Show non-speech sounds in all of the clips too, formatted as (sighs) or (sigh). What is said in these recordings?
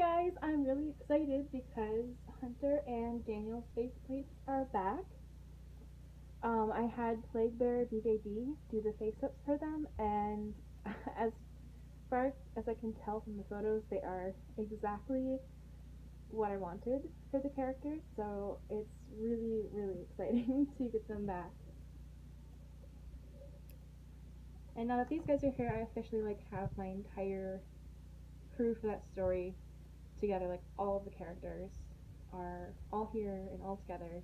guys, I'm really excited because Hunter and Daniel's faceplates are back. Um, I had Plague Plaguebearer BJD do the face ups for them, and (laughs) as far as I can tell from the photos, they are exactly what I wanted for the characters, so it's really, really (laughs) exciting (laughs) to get them back. And now that these guys are here, I officially like have my entire crew for that story together. Like all of the characters are all here and all together,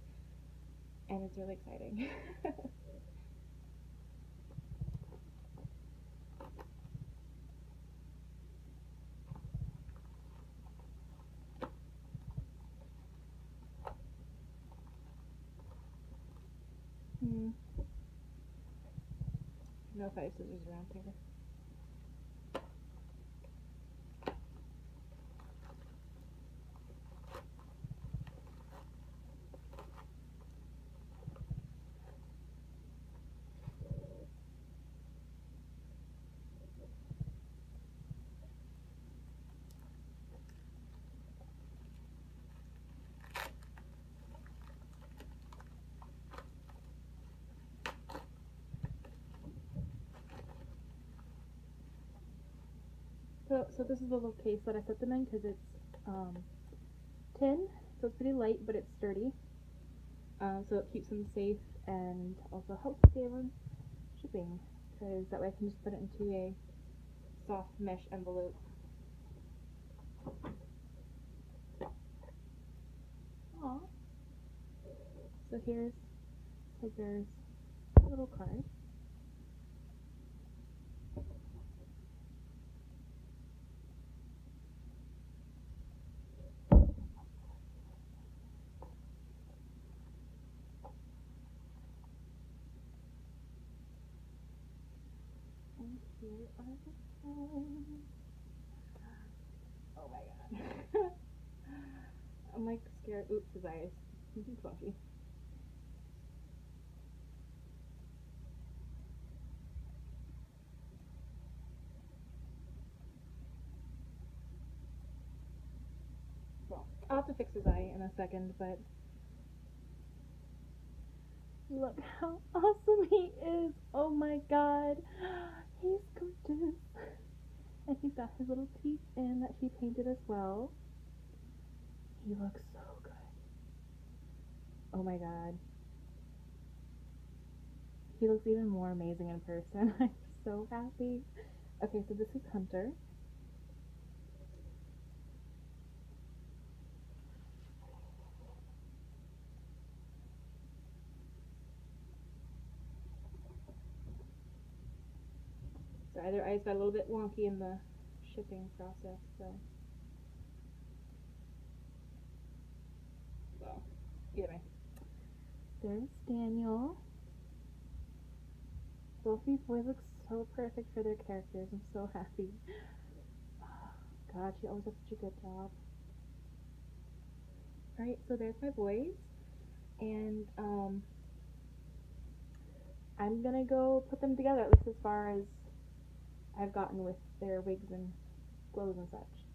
and it's really exciting. (laughs) hmm. No five scissors around here. So, this is the little case that I set them in because it's um, tin, so it's pretty light, but it's sturdy. Um, so it keeps them safe and also helps save on shipping because that way I can just put it into a soft mesh envelope. Aww. So here's Tigger's little card. And here are the. Oh my god. (laughs) I'm like scared. Oops, his eyes. He's funky. Well, I'll have to fix his eye in a second, but look how (laughs) awesome he is. Oh my god. He's gorgeous. (laughs) And he's got his little teeth in that she painted as well. He looks so good. Oh my god. He looks even more amazing in person. (laughs) I'm so happy. Okay, so this is Hunter. Their eyes got a little bit wonky in the shipping process, so. Well, either. There's Daniel. Both these boys look so perfect for their characters. I'm so happy. (sighs) God, she always does such a good job. Alright, so there's my boys. And, um, I'm gonna go put them together, at least as far as I've gotten with their wigs and clothes and such.